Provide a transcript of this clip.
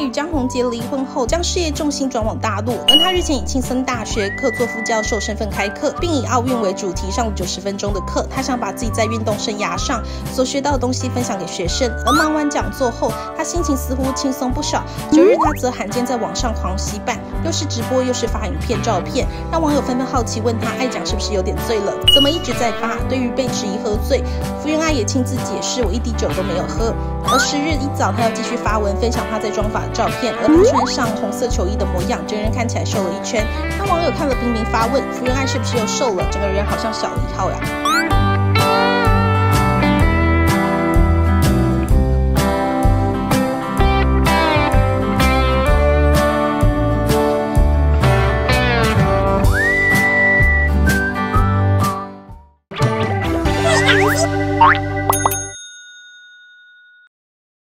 与张宏杰离婚后，将事业重心转往大陆，而他日前以庆森大学客座副教授身份开课，并以奥运为主题上了九十分钟的课。他想把自己在运动生涯上所学到的东西分享给学生。而忙完讲座后，他心情似乎轻松不少。九日，他则罕见在网上狂喜版，又是直播又是发影片照片，让网友纷纷好奇问他：“爱讲是不是有点醉了？怎么一直在发？”对于被质疑喝醉，福原爱也亲自解释：“我一滴酒都没有喝。”而十日一早，他要继续发文分享他在妆法照片，而他穿上红色球衣的模样，整人看起来瘦了一圈。当网友看了，频频发问：福原爱是不是又瘦了？整个人好像小了一号呀！